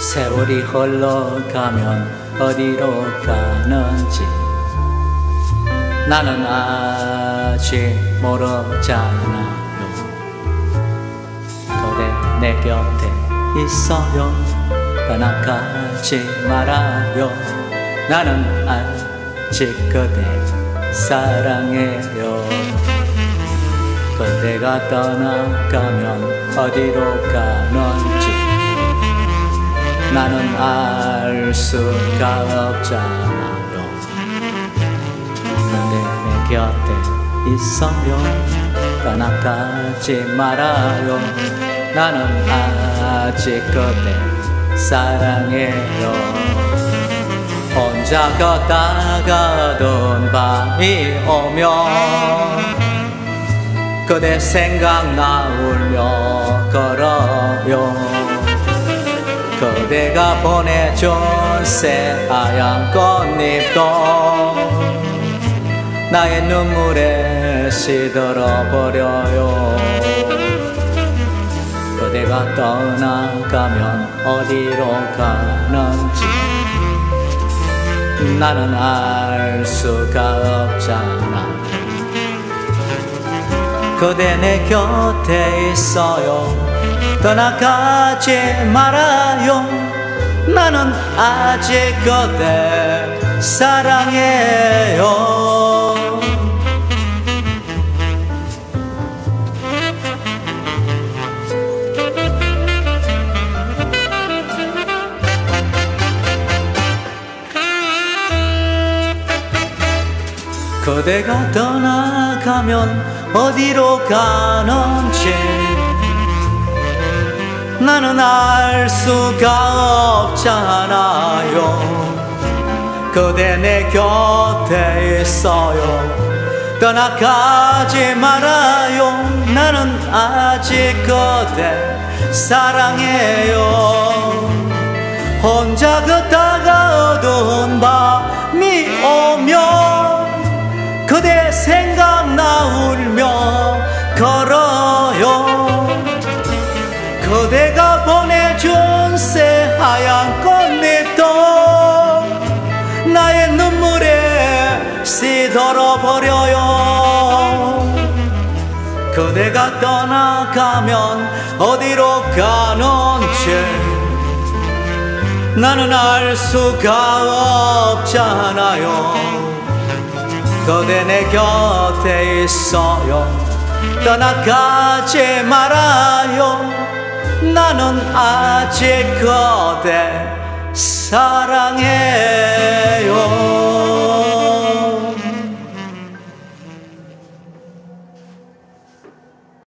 세월이 흘러가면 어디로 가는지. 나는 아직 모르잖아요. 그대 내 곁에 있어요. 떠나가지 말아요. 나는 아직 그대 사랑해요. 그대가 떠나가면 어디로 가는지 나는 알 수가 없잖아요. 그대 내 곁에 있어요? 떠나가지 말아요. 나는 아직 그대 사랑해요. 혼자 걷다가던 밤이 오면 그대 생각나 울며 걸어요 그대가 보내준 새하얀 꽃잎도 나의 눈물에 시들어 버려요. 그대가 떠나가면 어디로 가는지 나는 알 수가 없잖아 그대 내 곁에 있어요. 떠나가지 말아요. 나는 아직 그대 사랑해요 그대가 떠나가면 어디로 가는지 나는 알 수가 없잖아요. 그대 내 곁에 있어요. 떠나가지 말아요. 나는 아직 그대 사랑해요. 혼자 걷다가 어두운 밤 걸어요. 그대가 보내준 새하얀 꽃잎도 나의 눈물에 시들어 버려요. 그대가 떠나가면 어디로 가는지 나는 알 수가 없잖아요. 그대 내 곁에 있어요 떠나가지 말아요. 나는 아직 그대 사랑해요.